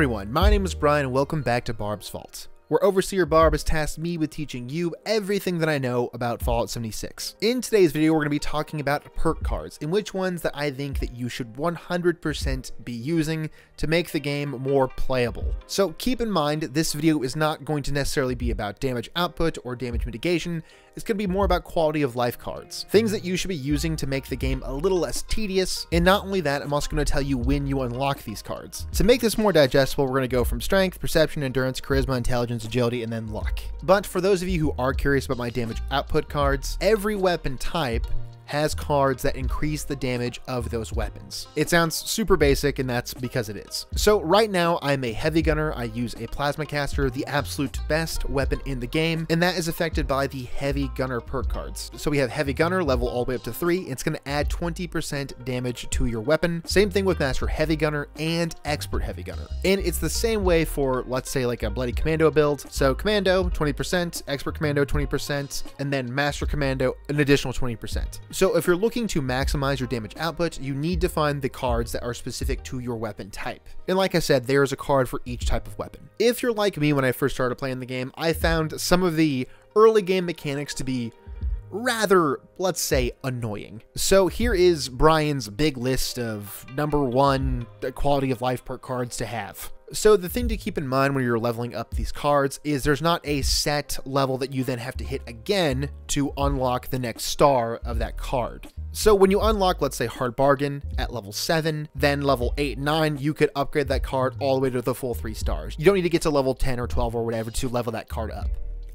Everyone, my name is Brian and welcome back to Barb's Vault where Overseer Barb has tasked me with teaching you everything that I know about Fallout 76. In today's video, we're going to be talking about perk cards, and which ones that I think that you should 100% be using to make the game more playable. So keep in mind, this video is not going to necessarily be about damage output or damage mitigation, it's going to be more about quality of life cards. Things that you should be using to make the game a little less tedious, and not only that, I'm also going to tell you when you unlock these cards. To make this more digestible, we're going to go from strength, perception, endurance, charisma, intelligence, agility, and then luck. But for those of you who are curious about my damage output cards, every weapon type has cards that increase the damage of those weapons. It sounds super basic, and that's because it is. So right now, I'm a heavy gunner. I use a plasma caster, the absolute best weapon in the game, and that is affected by the heavy gunner perk cards. So we have heavy gunner level all the way up to three. It's going to add 20% damage to your weapon. Same thing with master heavy gunner and expert heavy gunner. And it's the same way for, let's say, like a bloody commando build. So commando, 20%, expert commando, 20%, and then master commando, an additional 20%. So if you're looking to maximize your damage output, you need to find the cards that are specific to your weapon type. And like I said, there's a card for each type of weapon. If you're like me when I first started playing the game, I found some of the early game mechanics to be rather, let's say, annoying. So here is Brian's big list of number one quality of life perk cards to have. So the thing to keep in mind when you're leveling up these cards is there's not a set level that you then have to hit again to unlock the next star of that card. So when you unlock, let's say Hard Bargain at level 7, then level 8 9, you could upgrade that card all the way to the full 3 stars. You don't need to get to level 10 or 12 or whatever to level that card up.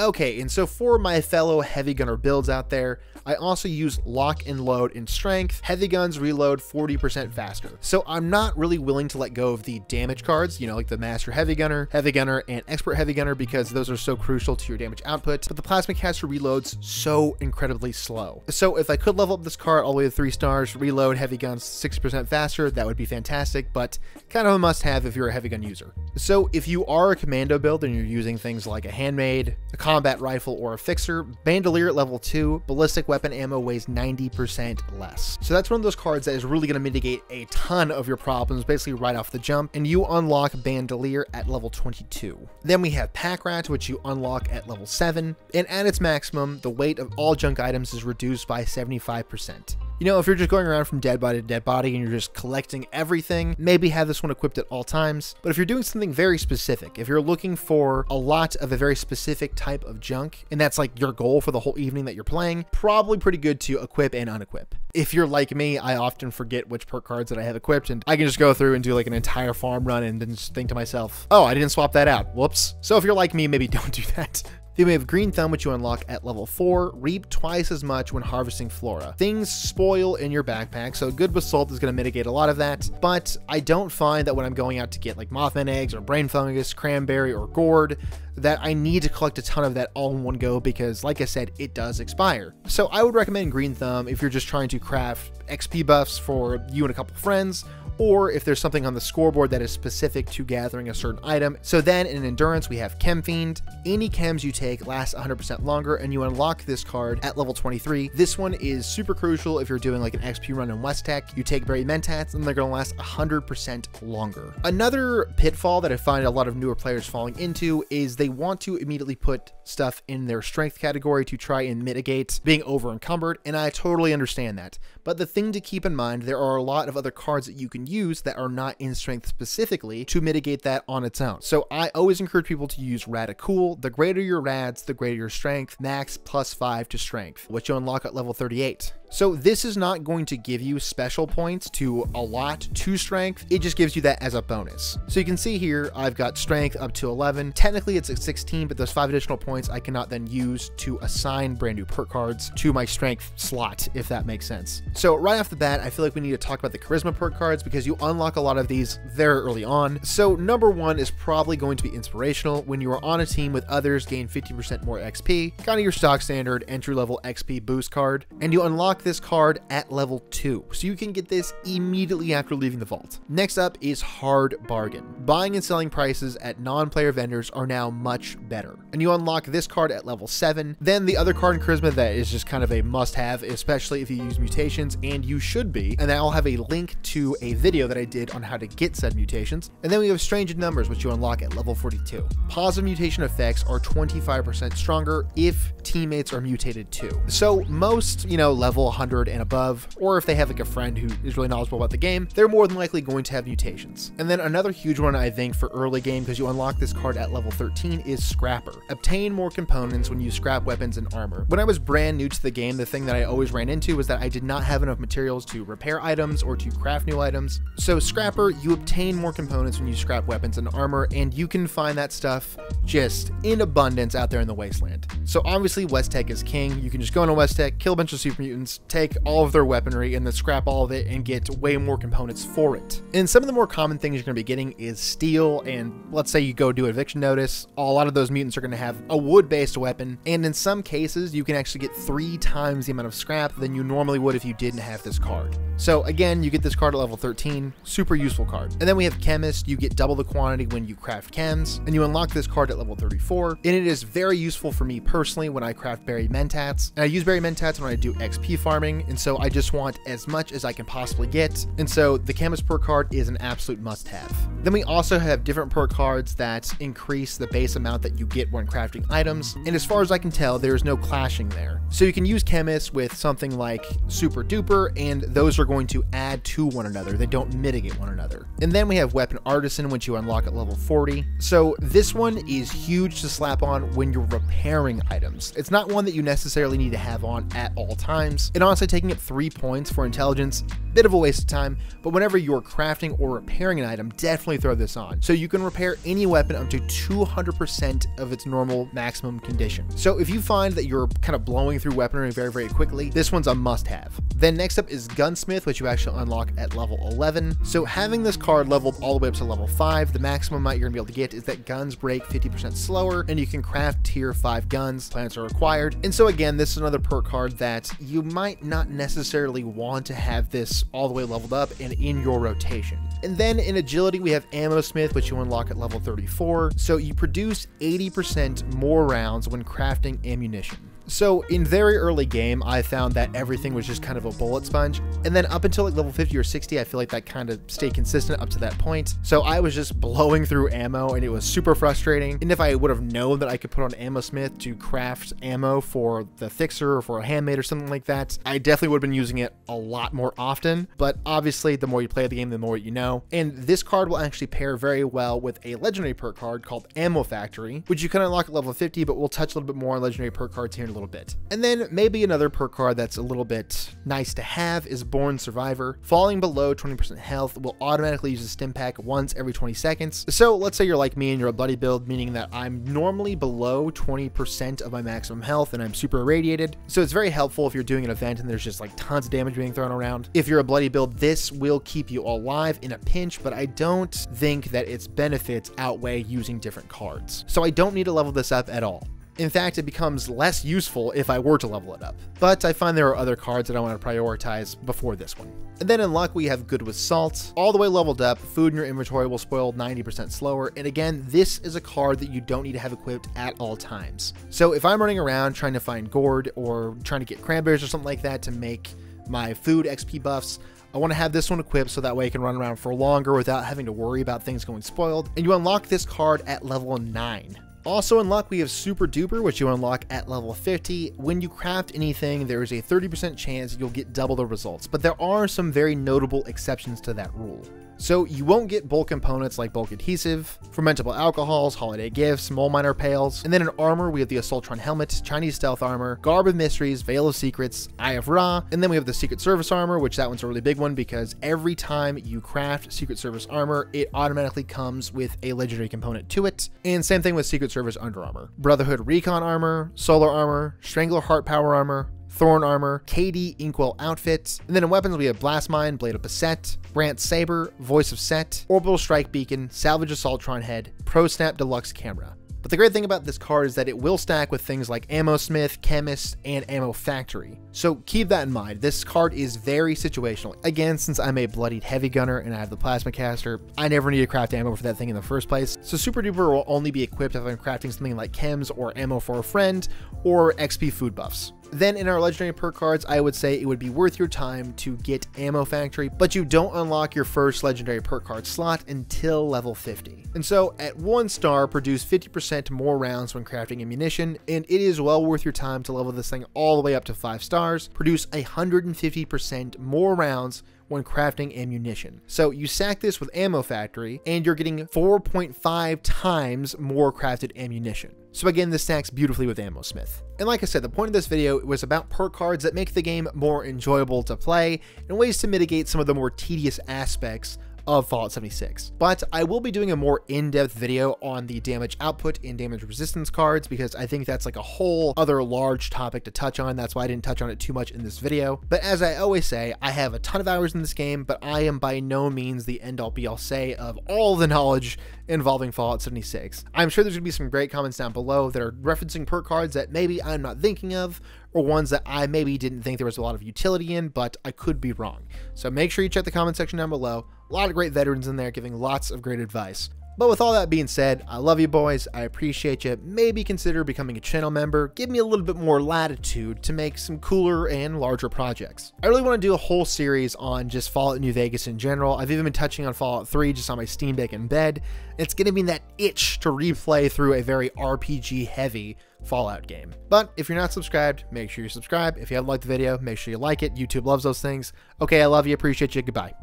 Okay, and so for my fellow heavy gunner builds out there, I also use lock and load in strength. Heavy guns reload 40% faster. So I'm not really willing to let go of the damage cards, you know, like the master heavy gunner, heavy gunner, and expert heavy gunner because those are so crucial to your damage output. But the plasma caster reloads so incredibly slow. So if I could level up this card all the way to three stars, reload heavy guns 60% faster, that would be fantastic, but kind of a must have if you're a heavy gun user. So if you are a commando build and you're using things like a handmade, a combat rifle, or a fixer, bandolier at level 2, ballistic weapon ammo weighs 90% less. So that's one of those cards that is really going to mitigate a ton of your problems basically right off the jump, and you unlock bandolier at level 22. Then we have pack rat, which you unlock at level 7, and at its maximum, the weight of all junk items is reduced by 75%. You know, if you're just going around from dead body to dead body and you're just collecting everything, maybe have this one equipped at all times. But if you're doing something very specific, if you're looking for a lot of a very specific type of junk, and that's like your goal for the whole evening that you're playing, probably pretty good to equip and unequip. If you're like me, I often forget which perk cards that I have equipped, and I can just go through and do like an entire farm run and then just think to myself, oh, I didn't swap that out. Whoops. So if you're like me, maybe don't do that. Then we have Green Thumb, which you unlock at level 4. Reap twice as much when harvesting flora. Things spoil in your backpack, so Good with Salt is going to mitigate a lot of that, but I don't find that when I'm going out to get like Mothman eggs or brain fungus, cranberry, or gourd, that I need to collect a ton of that all in one go because, like I said, it does expire. So I would recommend Green Thumb if you're just trying to craft XP buffs for you and a couple friends, or if there's something on the scoreboard that is specific to gathering a certain item. So then in Endurance, we have Chem Fiend. Any chems you take last 100% longer, and you unlock this card at level 23. This one is super crucial if you're doing like an XP run in West Tek. You take Berry Mentats, and they're going to last 100% longer. Another pitfall that I find a lot of newer players falling into is they want to immediately put stuff in their strength category to try and mitigate being over encumbered, and I totally understand that. But the thing to keep in mind, there are a lot of other cards that you can use that are not in strength specifically to mitigate that on its own. So I always encourage people to use Radicool. The greater your rads, the greater your strength, max plus 5 to strength, which you unlock at level 38. So this is not going to give you special points to a lot to strength. It just gives you that as a bonus. So you can see here, I've got strength up to 11. Technically it's at 16, but those five additional points I cannot then use to assign brand new perk cards to my strength slot, if that makes sense. So right off the bat, I feel like we need to talk about the charisma perk cards because you unlock a lot of these very early on. So number one is probably going to be inspirational. When you are on a team with others, gain 50% more XP, kind of your stock standard entry level XP boost card, and you unlock unlock this card at level 2, so you can get this immediately after leaving the vault. Next up is Hard Bargain. Buying and selling prices at non-player vendors are now much better, and you unlock this card at level 7. Then the other card in Charisma that is just kind of a must-have, especially if you use mutations, and you should be, and I'll have a link to a video that I did on how to get said mutations. And then we have Strange Numbers, which you unlock at level 42. Positive mutation effects are 25% stronger if teammates are mutated too. So most, you know, level 100 and above, or if they have like a friend who is really knowledgeable about the game, they're more than likely going to have mutations. And then another huge one I think for early game, because you unlock this card at level 13, is Scrapper. Obtain more components when you scrap weapons and armor. When I was brand new to the game, the thing that I always ran into was that I did not have enough materials to repair items or to craft new items. So Scrapper, you obtain more components when you scrap weapons and armor, and you can find that stuff just in abundance out there in the wasteland. So obviously West Tek is king. You can just go into West Tek, kill a bunch of super mutants, take all of their weaponry, and then scrap all of it and get way more components for it. And some of the more common things you're going to be getting is steel, and let's say you go do eviction notice, a lot of those mutants are going to have a wood-based weapon, and in some cases you can actually get three times the amount of scrap than you normally would if you didn't have this card. So again, you get this card at level 13, super useful card. And then we have Chemist, you get double the quantity when you craft chems, and you unlock this card at level 34, and it is very useful for me personally when I craft berry mentats. And I use berry mentats when I do XP farming, and so I just want as much as I can possibly get, and so the Chemist perk card is an absolute must-have. Then we also have different perk cards that increase the base amount that you get when crafting items, and as far as I can tell, there is no clashing there. So you can use Chemist with something like Super Duper, and those are going to add to one another. They don't mitigate one another. And then we have Weapon Artisan, which you unlock at level 40. So this one is huge to slap on when you're repairing items. It's not one that you necessarily need to have on at all times. And honestly, taking up three points for intelligence, bit of a waste of time, but whenever you're crafting or repairing an item, definitely throw this on. So you can repair any weapon up to 200% of its normal maximum condition. So if you find that you're kind of blowing through weaponry very, very quickly, this one's a must have. Then next up is Gunsmith, which you actually unlock at level 11. So having this card leveled all the way up to level 5, the maximum amount you're to be able to get is that guns break 50% slower, and you can craft tier 5 guns. Planets are required. And so again, this is another perk card that you might not necessarily want to have this all the way leveled up and in your rotation. And then in agility, we have Ammo Smith, which you unlock at level 34. So you produce 80% more rounds when crafting ammunition. So in very early game, I found that everything was just kind of a bullet sponge. And then up until like level 50 or 60, I feel like that kind of stayed consistent up to that point. So I was just blowing through ammo and it was super frustrating. And if I would have known that I could put on Ammo Smith to craft ammo for the Fixer or for a handmade or something like that, I definitely would have been using it a lot more often. But obviously, the more you play the game, the more you know. And this card will actually pair very well with a legendary perk card called Ammo Factory, which you can unlock at level 50, but we'll touch a little bit more on legendary perk cards here in a little bit. And then maybe another perk card that's a little bit nice to have is Born Survivor. Falling below 20% health will automatically use a stim pack once every 20 seconds. So let's say you're like me and you're a bloody build, meaning that I'm normally below 20% of my maximum health and I'm super irradiated. So it's very helpful if you're doing an event and there's just like tons of damage being thrown around. If you're a bloody build, this will keep you alive in a pinch, but I don't think that its benefits outweigh using different cards. So I don't need to level this up at all. In fact, it becomes less useful if I were to level it up. But I find there are other cards that I want to prioritize before this one. And then in luck, we have Good with Salt. All the way leveled up, food in your inventory will spoil 90% slower. And again, this is a card that you don't need to have equipped at all times. So if I'm running around trying to find gourd or trying to get cranberries or something like that to make my food XP buffs, I want to have this one equipped so that way I can run around for longer without having to worry about things going spoiled. And you unlock this card at level 9. Also in luck, we have Super Duper, which you unlock at level 50. When you craft anything, there is a 30% chance you'll get double the results, but there are some very notable exceptions to that rule. So you won't get bulk components like bulk adhesive, fermentable alcohols, holiday gifts, mole miner pails, and then in armor we have the Assaultron helmet, Chinese stealth armor, Garb of Mysteries, Veil of Secrets, Eye of Ra, and then we have the Secret Service armor, which that one's a really big one because every time you craft Secret Service armor, it automatically comes with a legendary component to it. And same thing with Secret Service Under Armor. Brotherhood Recon armor, Solar armor, Strangler Heart Power armor, Thorn Armor, KD Inkwell Outfits, and then in weapons we have Blast Mine, Blade of Bastet, Brant Saber, Voice of Set, Orbital Strike Beacon, Salvage Assaultron Head, Pro Snap Deluxe Camera. But the great thing about this card is that it will stack with things like Ammo Smith, Chemist, and Ammo Factory. So keep that in mind. This card is very situational. Again, since I'm a bloodied heavy gunner and I have the plasma caster, I never need to craft ammo for that thing in the first place. So Super Duper will only be equipped if I'm crafting something like chems or ammo for a friend or XP food buffs. Then in our legendary perk cards, I would say it would be worth your time to get Ammo Factory, but you don't unlock your first legendary perk card slot until level 50. And so at one star, produce 50% more rounds when crafting ammunition, and it is well worth your time to level this thing all the way up to 5 stars, produce 150% more rounds when crafting ammunition. So you sack this with Ammo Factory, and you're getting 4.5 times more crafted ammunition. So again, this stacks beautifully with Ammo Smith. And like I said, the point of this video was about perk cards that make the game more enjoyable to play and ways to mitigate some of the more tedious aspects of Fallout 76. But I will be doing a more in-depth video on the damage output and damage resistance cards because I think that's like a whole other large topic to touch on. That's why I didn't touch on it too much in this video. But as I always say, I have a ton of hours in this game, but I am by no means the end-all be-all say of all the knowledge involving Fallout 76. I'm sure there's to be some great comments down below that are referencing perk cards that maybe I'm not thinking of, or ones that I maybe didn't think there was a lot of utility in, but I could be wrong. So make sure you check the comment section down below. A lot of great veterans in there giving lots of great advice. But with all that being said, I love you boys, I appreciate you, maybe consider becoming a channel member, give me a little bit more latitude to make some cooler and larger projects. I really want to do a whole series on just Fallout New Vegas in general, I've even been touching on Fallout 3 just on my Steam Deck in bed, it's giving me that itch to replay through a very RPG heavy Fallout game. But if you're not subscribed, make sure you subscribe. If you haven't liked the video, make sure you like it. YouTube loves those things. Okay, I love you, appreciate you, goodbye.